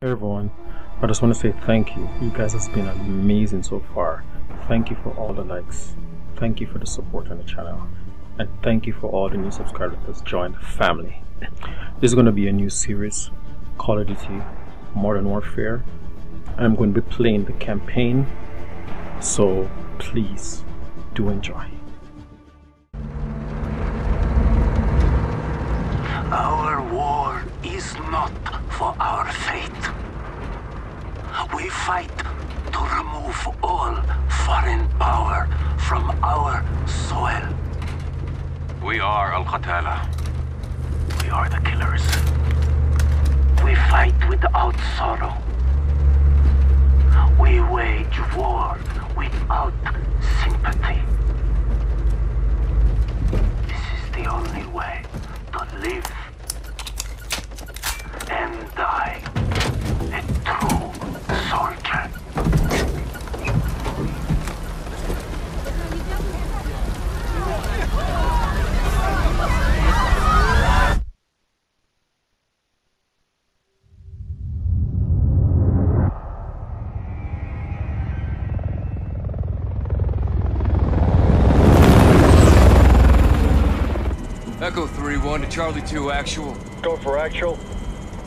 Everyone, I just want to say thank you. You guys has been amazing so far. Thank you for all the likes. Thank you for the support on the channel. And thank you for all the new subscribers that's joined the family. This is going to be a new series, Call of Duty Modern Warfare. I'm going to be playing the campaign, so please do enjoy. Our war is not for our fate. We fight to remove all foreign power from our soil. We are Al Qatala. We are the killers. We fight without sorrow. We wage war without sympathy. This is the only way to live die a true soldier. Echo 3-1 to Charlie 2 actual. Go for actual.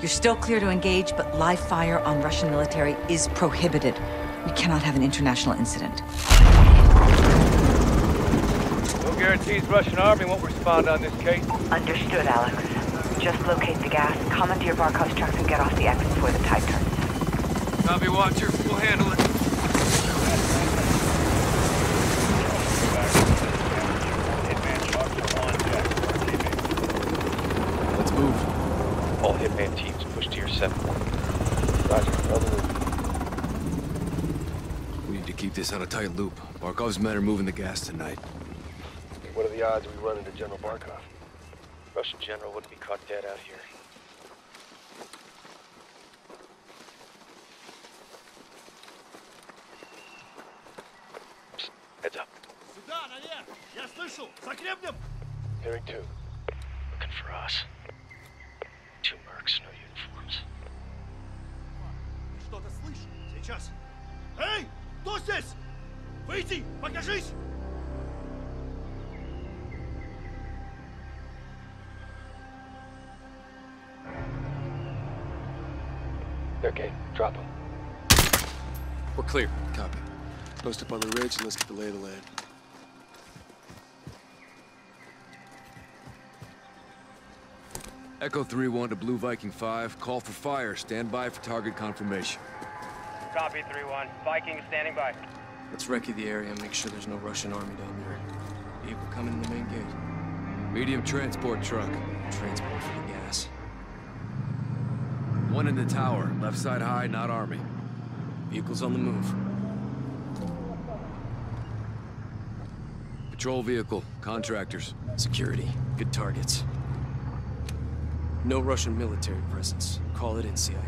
You're still clear to engage, but live fire on Russian military is prohibited. We cannot have an international incident. No guarantees Russian army won't respond on this case. Understood, Alex. Just locate the gas, commandeer Barkov's trucks, and get off the exit before the tide turns. Copy, Watcher. We'll handle it. Let's move. All hitman teams. We need to keep this on a tight loop. Barkov's men are moving the gas tonight. What are the odds we run into General Barkov? Russian general wouldn't be caught dead out here. Heads up. Сюда! Я слышу! Hearing two. Looking for us. Сейчас! Эй! Кто здесь? Выйди! Покажись! Okay, drop them. We're clear. Copy. Post up on the ridge and let's get the lay of the land. Echo 3-1 to Blue Viking 5. Call for fire. Stand by for target confirmation. Copy 3-1. Viking standing by. Let's recce the area and make sure there's no Russian army down there. Vehicle coming in the main gate. Medium transport truck. Transport for the gas. One in the tower. Left side high, not army. Vehicles on the move. Patrol vehicle. Contractors. Security. Good targets. No Russian military presence. Call it in, CIA.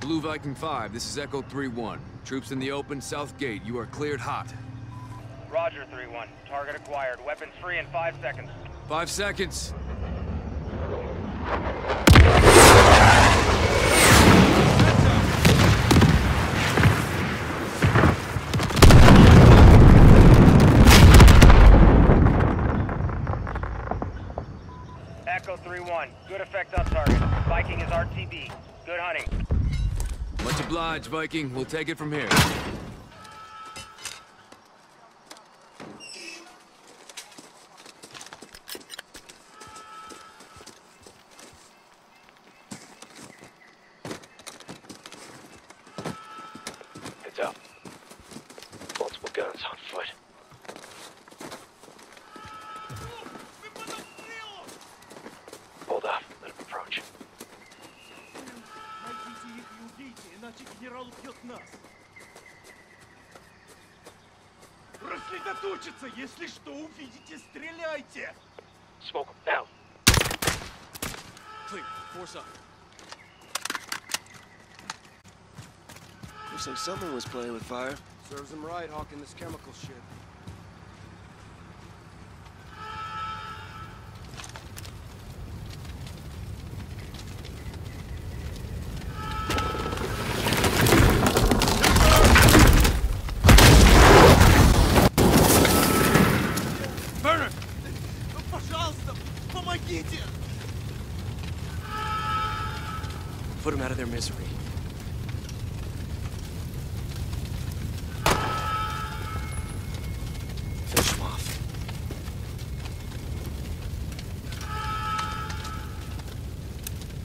Blue Viking 5, this is Echo 3-1. Troops in the open, south gate. You are cleared hot. Roger 3-1. Target acquired. Weapons free in five seconds. Five seconds. Echo 3-1. Good effect on target. Viking is RTB. Good hunting. Much obliged, Viking. We'll take it from here. Рассредоточиться! Если что увидите, стреляйте! Smoke them down. Clear. Force up. Looks like someone was playing with fire. Serves him right, hawking this chemical shit. Their misery. Finish them off.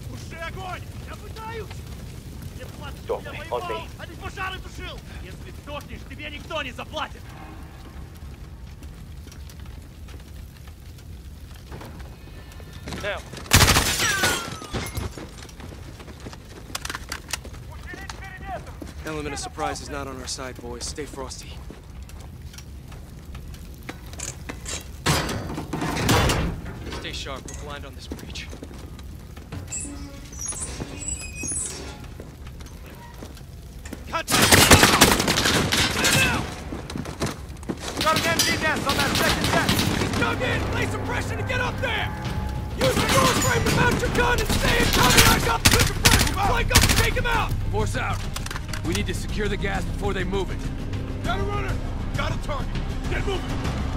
Туши огонь! Я пытаюсь! Мне платят, Don't я me, воевал, on me. а ты пожары тушил! Если сдохнешь, тебе никто не заплатит! Now. Element of surprise is not on our side, boys. Stay frosty. Stay sharp. We're blind on this breach. Cut! Got an empty nest on that second deck! Dug in! Lay some pressure to get up there! Use the door frame to mount your gun and stay in cover! I got the pressure! Flank up and take him out! Force out. We need to secure the gas before they move it. Got a runner! Got a target! Get moving!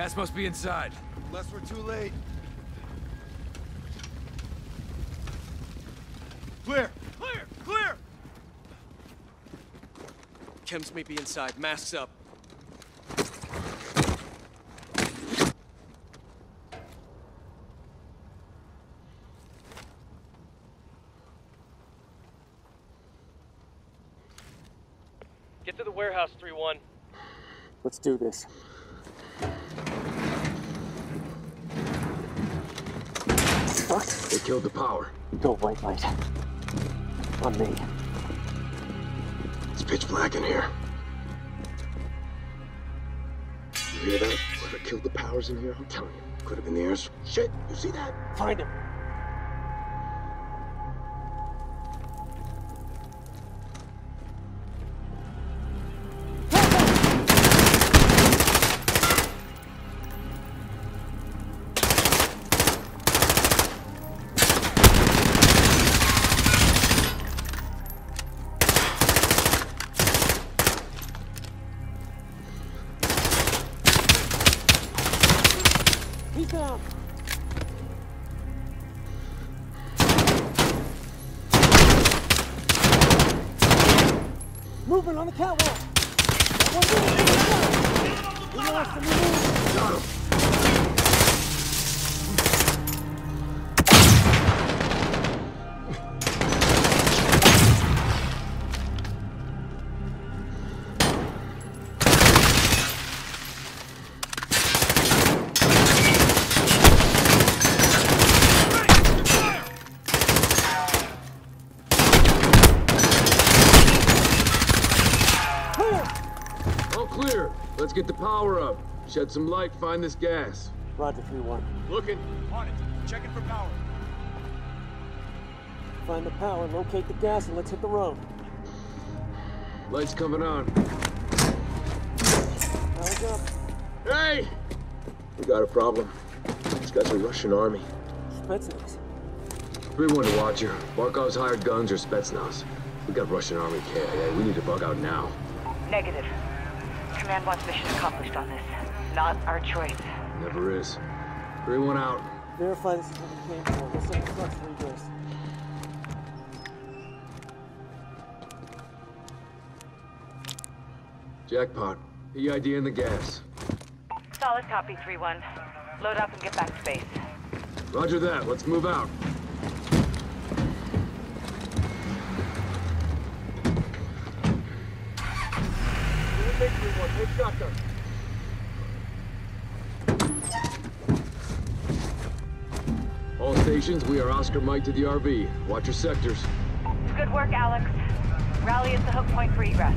Gas must be inside. Unless we're too late. Clear! Clear! Clear! Chems may be inside. Masks up. Get to the warehouse, 3-1. Let's do this. Fuck. They killed the power. Go white light. On me. It's pitch black in here. You hear that? Whoever killed the powers in here, I'm telling you, could have been the heirs. Shit, you see that? Find him. Movement on the catwalk! One minute! We lost him, we moved! Power up. Shed some light, find this gas. Roger, 3-1. Looking. On it. Checking for power. Find the power, locate the gas, and let's hit the road. Lights coming on. Power's up. Hey! We got a problem. These guys are Russian army. Spetsnaz. 3-1 to Watcher. Barkov's hired guns or Spetsnaz. We got Russian army KIA. We need to bug out now. Negative. Command wants mission accomplished on this. Not our choice. Never is. 3-1 out. Verify this is what we came for. We'll send the trucks for egress. Jackpot. EID in the gas. Solid copy, 3-1. Load up and get back to base. Roger that. Let's move out. Take 3-1, take shotgun. All stations, we are Oscar Mike to the RV. Watch your sectors. Good work, Alex. Rally is the hook point for egress.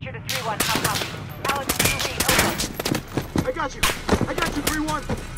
Roger to 3-1, hot copy. Alex, read, over. I got you. I got you, 3-1.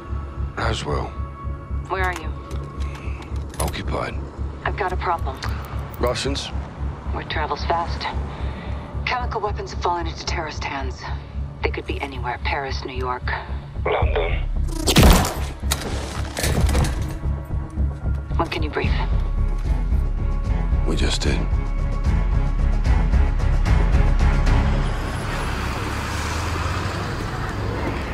Laswell, where are you? occupied. I've got a problem. Russians? Word travels fast. Chemical weapons have fallen into terrorist hands. They could be anywhere. Paris, New York. London. When can you brief? We just did.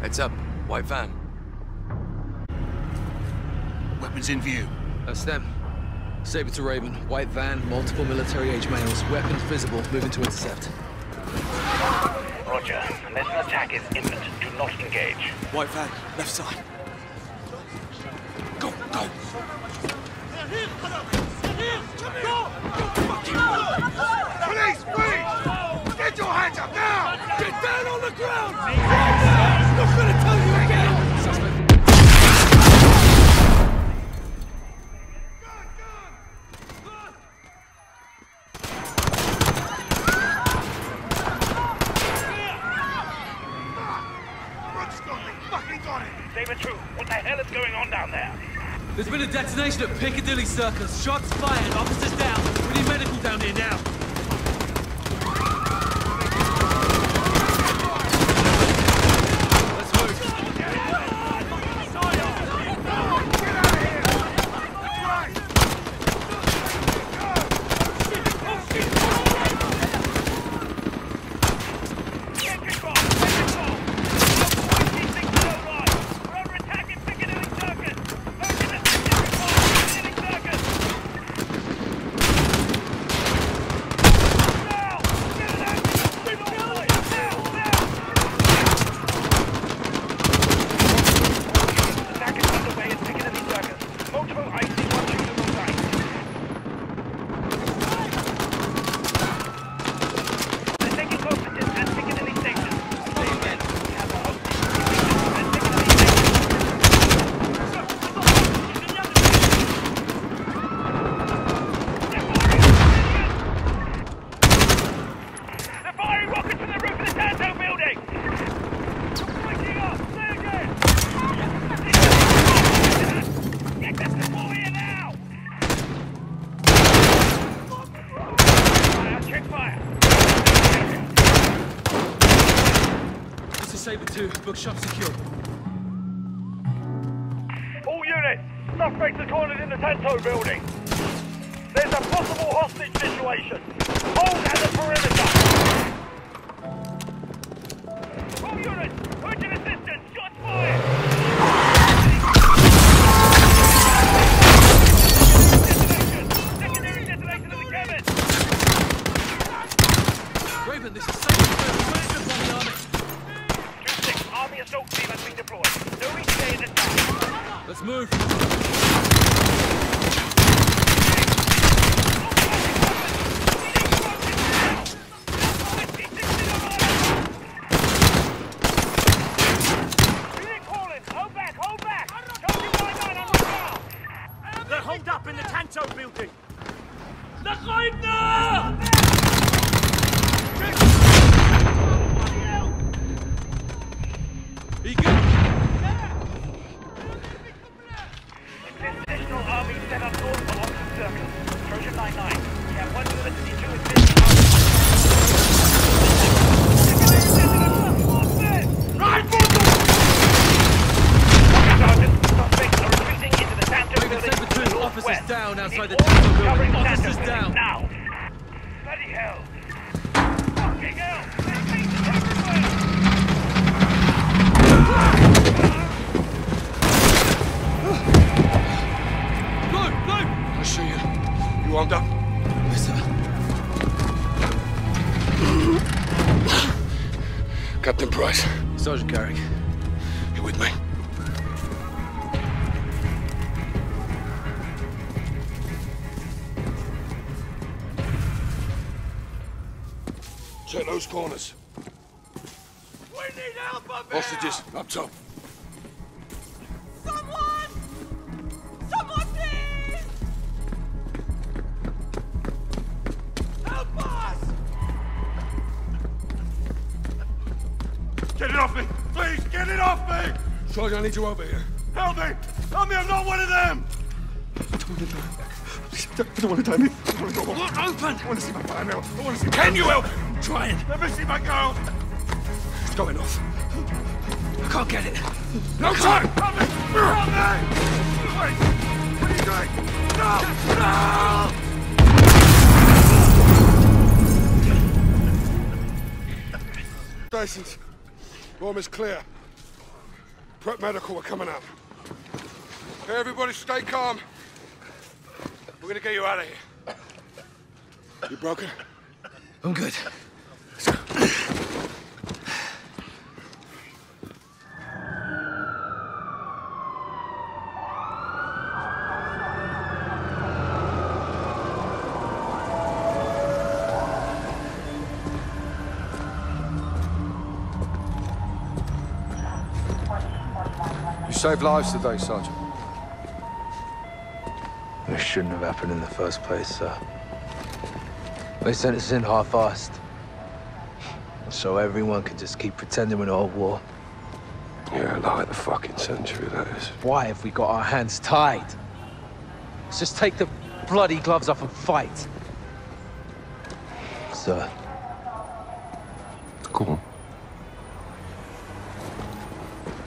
Heads up. White van. Weapons in view. That's them. Saber to Raven. White van, multiple military-age males. Weapons visible. Moving to intercept. Roger. Unless an attack is imminent, do not engage. White van, left side. Go, go! Police, please! Get your hands up now! Get down on the ground! I'm not gonna tell you again! Brooks got me! Fucking got it! Saber 2, what the hell is going on down there? Detonation at Piccadilly Circus. Shots fired. Officers down. We need medical up in the Tanto building! Additional Get it off me! Please, get it off me! Sergeant, I need you over here. Help me! Help me, I'm not one of them! I don't want to die me. I don't want to go home. Look, open! I want to see my family. I want to see. Can you help? I'm trying. Let me see my girl! It's going off. I can't get it. No time! Help me! Help me! Wait! What are you doing? No! No! Stations. Room is clear. Prep medical, we're coming out. Hey, everybody stay calm. We're gonna get you out of here. You broken? I'm good. Saved lives today, Sergeant. It shouldn't have happened in the first place, sir. They sent us in half-assed. So everyone could just keep pretending we're not at war. Yeah, like the fucking century, that is. Why have we got our hands tied? Let's just take the bloody gloves off and fight. Sir. Go on.